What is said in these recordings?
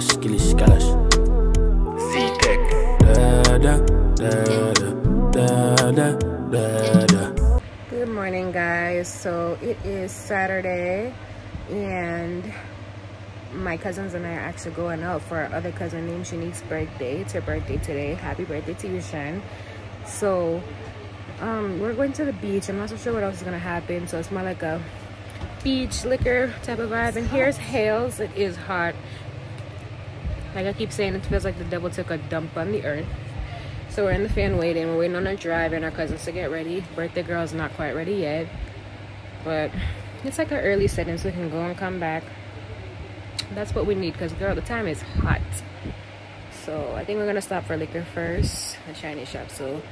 Skalash, skilly, skalash. C-Tech. Da da da da da da da. Good morning, guys. So it is Saturday, and my cousins and I are actually going out for our other cousin named Shanique's birthday. It's her birthday today. Happy birthday to you, Shan. So um, we're going to the beach. I'm not so sure what else is gonna happen. So it's more like a beach liquor type of vibe. And here's Hales. It is hot. Like I keep saying, it feels like the devil took a dump on the earth. So we're in the fan waiting. We're waiting on our drive and our cousins to get ready. Birthday girl's not quite ready yet. But it's like an early setting so we can go and come back. That's what we need because girl, the time is hot. So I think we're gonna stop for liquor first, a Chinese shop. So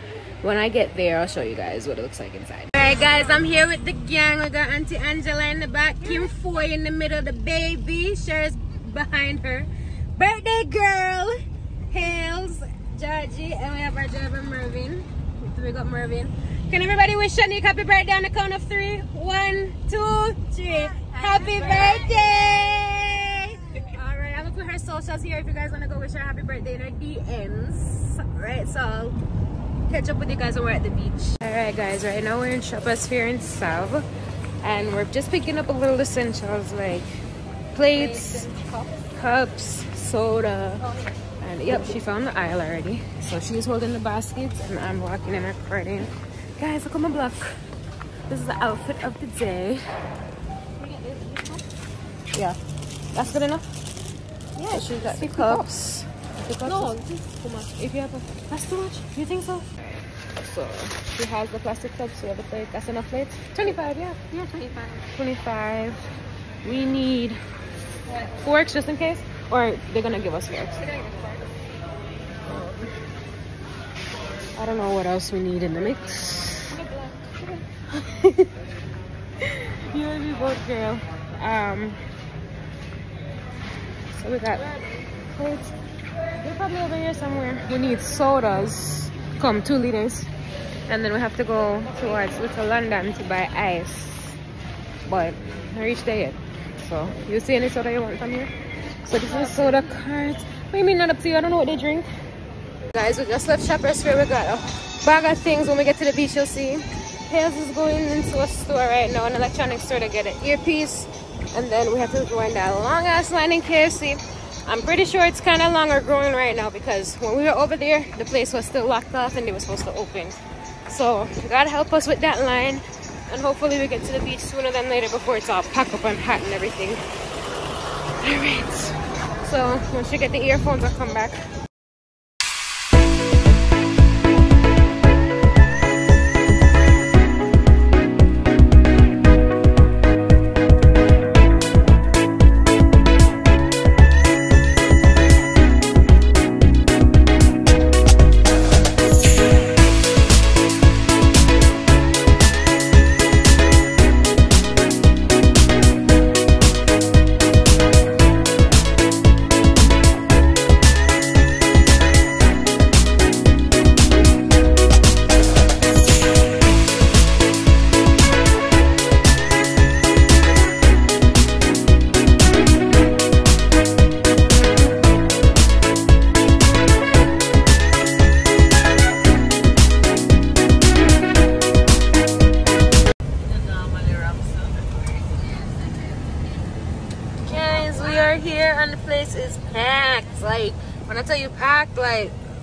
when I get there, I'll show you guys what it looks like inside. All right, guys, I'm here with the gang. We got Auntie Angela in the back, Kim Foy in the middle, the baby, Cher's behind her. Birthday girl, Hales, Georgie, and we have our driver Mervin. We got Mervin. Can everybody wish Shanique happy birthday on the count of three? One, two, three. Happy, birthday! All right, I'm gonna put her socials here if you guys wanna go wish her happy birthday in her DMs. All right, so catch up with you guys when we're at the beach. All right, guys, right now we're in Shoppers Fair in Sav, and we're just picking up a little essentials like plates, cups, soda, and yep, she found the aisle already. So she's holding the baskets, and I'm walking in her carting. Guys, look at my block. This is the outfit of the day. Yeah, that's good enough. Yeah, she got the cups. The cups No, this is too much. if you have a, that's too much. You think so? So she has the plastic cups. We have the plate. That's enough plates. Twenty-five. Yeah, Yeah, 25. twenty-five. We need forks just in case, or they're gonna give us forks. I don't know what else we need in the mix. you and me both, girl. Um. So we got plates. They're probably over here somewhere. We need sodas. Come, two liters. And then we have to go towards Little London to buy ice. But I reached there yet. So, you see any soda you want from here? So this is soda cart. What do you mean not up to you? I don't know what they drink. Guys, we just left Shoppers Fair. We got a bag of things. When we get to the beach, you'll see. Hales is going into a store right now, an electronics store to get an earpiece. And then we have to join that long ass line in KFC. I'm pretty sure it's kind of long or growing right now because when we were over there, the place was still locked off and they were supposed to open. So God help us with that line. And hopefully we get to the beach sooner than later before it's all packed up and hot and everything. Alright. So once you get the earphones, I'll come back.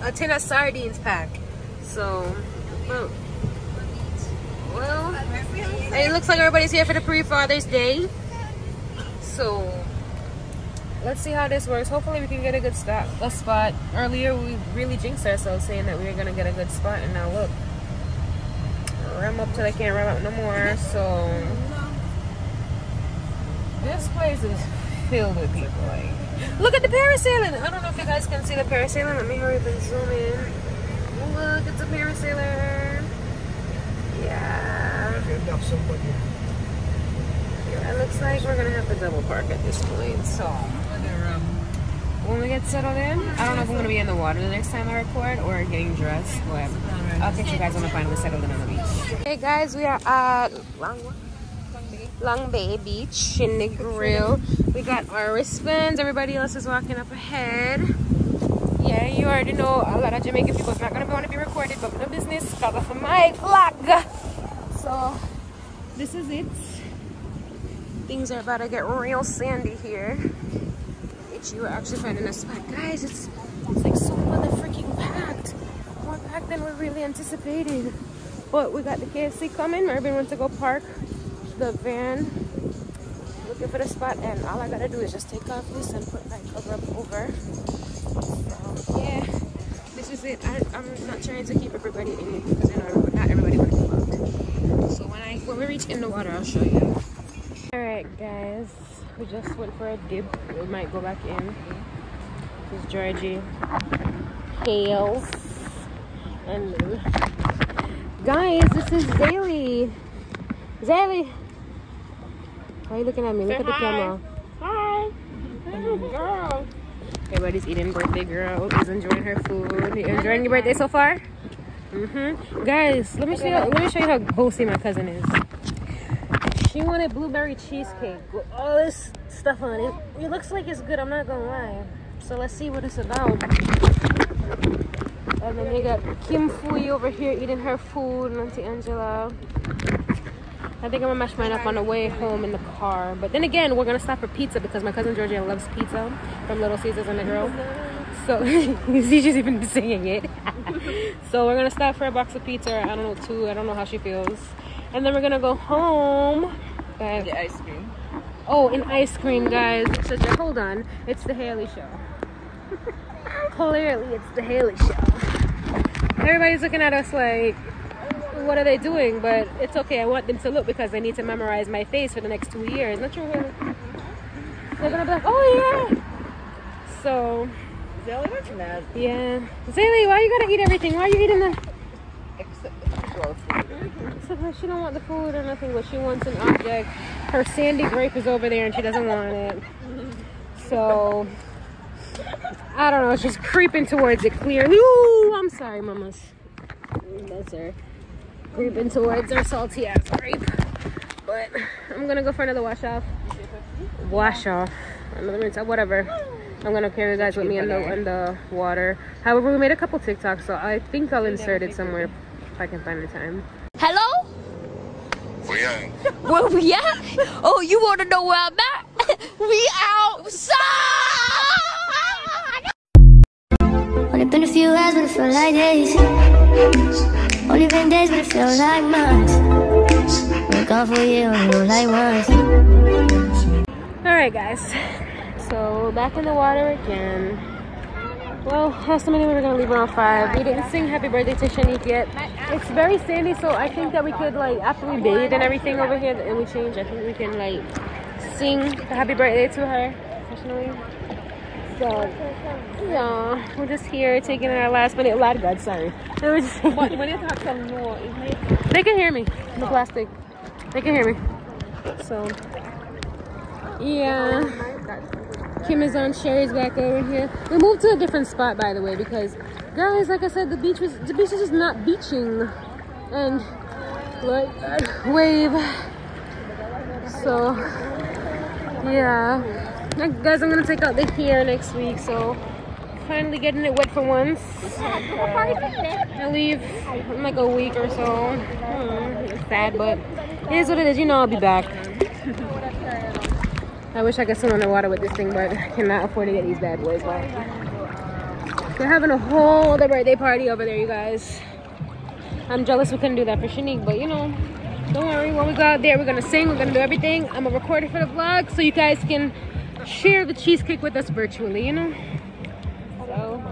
A tin of sardines pack. So, well, it looks like everybody's here for the pre-Father's Day. So, let's see how this works. Hopefully we can get a good spot. A spot. Earlier we really jinxed ourselves saying that we were gonna get a good spot, and now look, ram up till I can't ram up no more. So. This place is filled with people. Like, look at the parasailing. I don't know if you guys can see the parasailing. Let me hurry up and zoom in. Look, it's a parasailer. Yeah. Yeah, it looks like we're gonna have to double park at this point. So when we get settled in, I don't know if I'm gonna be in the water the next time I record or getting dressed, but I'll catch you guys when I finally settled in on the beach. Hey guys, we are at Long Bay Beach in the grill. We got our wristbands. Everybody else is walking up ahead. Yeah, you already know a lot of Jamaican people is not gonna want to be recorded, but no business because of my flag. So this is it. Things are about to get real sandy here. It's you actually finding a spot, guys. It's it's like so mother freaking packed, more packed than we really anticipated. But we got the KFC coming. Marvin wants to go park the van looking for the spot and all I gotta do is just take off this and put my cover up over. So yeah, this is it. I, am not trying to keep everybody in it because I know not everybody to go out. So when I when we reach in the water I'll show you. Alright guys, we just went for a dip. We might go back in. This is Georgie. Hales. And Lou. Guys, this is Zaylee. Zaylee. Why are you looking at me? Look Say at the camera. Hi. Girl. Everybody's eating birthday girl. Is enjoying her food. You enjoying your birthday so far? Mm-hmm. Guys, let me show you. Let me show you how bossy my cousin is. She wanted blueberry cheesecake with all this stuff on it. It looks like it's good. I'm not gonna lie. So let's see what it's about. And then they got Kim Fui over here eating her food, and Auntie Angela. I think I'm gonna mash mine up on the way home in the car. But then again, we're gonna stop for pizza because my cousin Georgia loves pizza from Little Caesars and the Girl. So you see, she's even singing it. so we're gonna stop for a box of pizza. I don't know two. I don't know how she feels. And then we're gonna go home. Guys. The ice cream. Oh, and ice cream, guys. Such a hold on. It's the Haley show. Clearly, it's the Haley show. Everybody's looking at us like, what are they doing? But it's okay. I want them to look because I need to memorize my face for the next two years. Not sure Haley? They're gonna be like, oh yeah. So Zelly, that's nasty. yeah, Zaylee, why you gotta eat everything? Why are you eating the? Except for she don't want the food or nothing, but she wants an object. Her sandy grape is over there and she doesn't want it. So I don't know. She's creeping towards it clearly. Ooh, I'm sorry, mamas. That's her creeping towards her salty ass grape. But I'm gonna go for another wash off. Wash off. Another rinse off. Whatever. I'm gonna carry you guys with me in the in the water. However, we made a couple TikToks, so I think I'll insert it somewhere if I can find the time. Hello? We ain't. Where we at? Oh, you want to know where I'm at? we outside! Only been a few hours, but it felt like days. Only been days, but it felt like months. Been gone for you, like once. All right, guys. So back in the water again. Well, estimating we were gonna leave around five. We didn't sing "Happy Birthday" to Shanique yet. It's very sandy, so I think that we could like after we bathe and everything over here and we change. I think we can like sing "Happy Birthday" to her professionally. So yeah, we're just here taking our last minute. God, sorry. They were just when you talk to them, no, it's not. they can hear me. The plastic. They can hear me. So yeah. Kim is on Sherry's back over here. We moved to a different spot by the way because guys, like I said, the beach was the beach is just not beaching. And like wave. So yeah. Guys, I'm gonna take out the hair next week, so finally getting it wet for once. I leave in like a week or so. Hmm, it's sad, but it is what it is. You know, I'll be back. I wish I could swim underwater with this thing, but I cannot afford to get these bad boys wet. They're having a whole other birthday party over there, you guys. I'm jealous we couldn't do that for Shanique, but you know, don't worry. When we go out there, we're gonna sing, we're gonna do everything. I'm gonna record it for the vlog so you guys can share the cheesecake with us virtually, you know? So,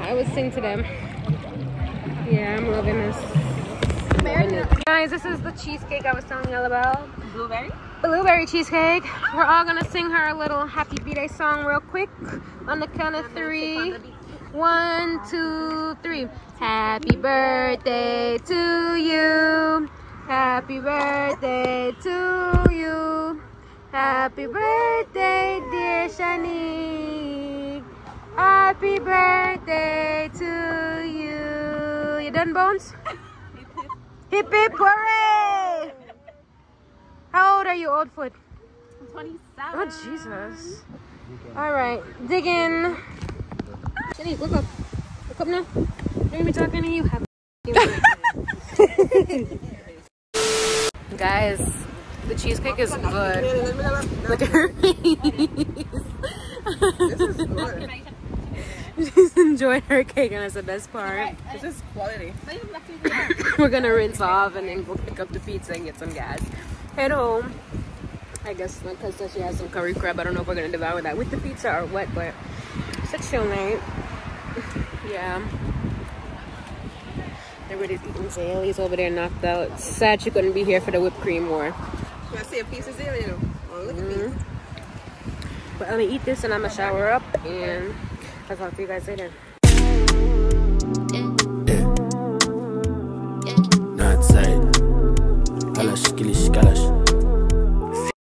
I would sing to them. Yeah, I'm loving this. Loving it. Guys, this is the cheesecake I was telling y'all about. Blueberry? Blueberry cheesecake. We're all gonna sing her a little happy birthday song real quick on the count of three. One, two, three. Happy birthday to you. Happy birthday to you. Happy birthday, dear Shanique. Happy birthday to you. You done, Bones? Hip hip hooray! How old are you, old foot? 27. Oh Jesus. All right, dig in. Shanique, look up. Look up now. Let me talking to you. Have Guys, cheesecake is good. Look at her She's enjoying her cake, and that's the best part. This is quality. We're gonna rinse off and then go pick up the pizza and get some gas. Head home. I guess my cousin she has some curry crab. I don't know if we're gonna devour that with the pizza or what, but it's a chill night. yeah. Everybody's eating Zaylee's over there knocked out. Sad she couldn't be here for the whipped cream war. I see a piece of zeal, you know. Oh, look at Mhm. But I'm gonna eat this and I'm gonna shower up and I'll talk to you guys later. Northside. Kalash, kilish, kalash.